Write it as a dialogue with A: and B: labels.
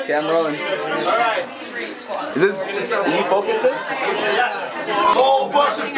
A: Okay, I'm rolling.
B: Alright.
A: Is this, can you focus this?
C: Whole bunch of